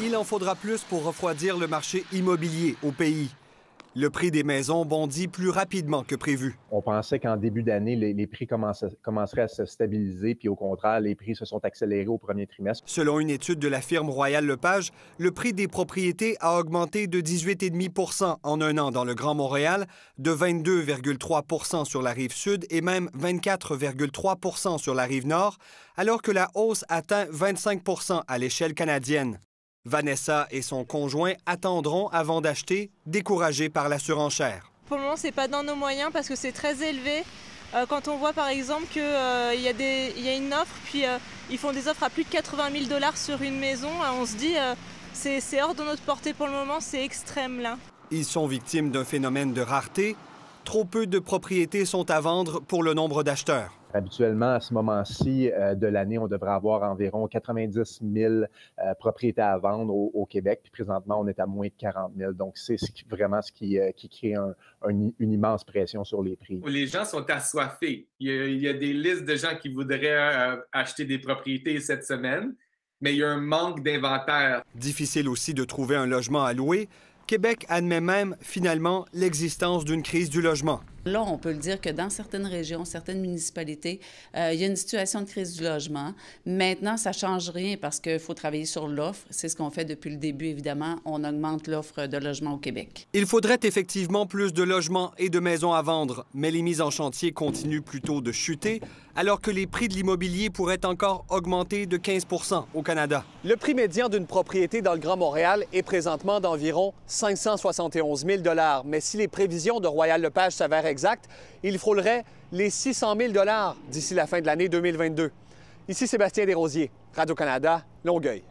il en faudra plus pour refroidir le marché immobilier au pays. Le prix des maisons bondit plus rapidement que prévu. On pensait qu'en début d'année, les, prix commenceraient à se stabiliser, puis au contraire, les prix se sont accélérés au premier trimestre. Selon une étude de la firme Royal Lepage, le prix des propriétés a augmenté de 18,5% en un an dans le Grand Montréal, de 22,3% sur la rive sud et même 24,3% sur la rive nord, alors que la hausse atteint 25% à l'échelle canadienne. Vanessa et son conjoint attendront avant d'acheter, découragés par la surenchère. Pour le moment, c'est pas dans nos moyens parce que c'est très élevé. Euh, quand on voit par exemple qu'il euh, y, a une offre, puis euh, ils font des offres à plus de 80 000 dollars sur une maison, on se dit c'est hors de notre portée pour le moment, c'est extrême là. Ils sont victimes d'un phénomène de rareté. Trop peu de propriétés sont à vendre pour le nombre d'acheteurs. Habituellement, à ce moment-ci euh, de l'année, on devrait avoir environ 90 000 euh, propriétés à vendre au, Québec. Puis présentement, on est à moins de 40 000. Donc, c'est vraiment ce qui, euh, crée une immense pression sur les prix. Les gens sont assoiffés. Il y a, il y a des listes de gens qui voudraient acheter des propriétés cette semaine, mais il y a un manque d'inventaire. Difficile aussi de trouver un logement à louer. Québec admet même finalement l'existence d'une crise du logement. Là, on peut le dire que dans certaines régions, certaines municipalités, euh, il y a une situation de crise du logement. Maintenant, ça ne change rien parce qu'il faut travailler sur l'offre. C'est ce qu'on fait depuis le début, évidemment. On augmente l'offre de logement au Québec. Il faudrait effectivement plus de logements et de maisons à vendre, mais les mises en chantier continuent plutôt de chuter, alors que les prix de l'immobilier pourraient encore augmenter de 15% au Canada. Le prix médian d'une propriété dans le Grand Montréal est présentement d'environ 571 000 mais si les prévisions de Royal Lepage s'avèrent il frôlerait les 600 000 d'ici la fin de l'année 2022. Ici Sébastien Desrosiers, Radio-Canada, Longueuil.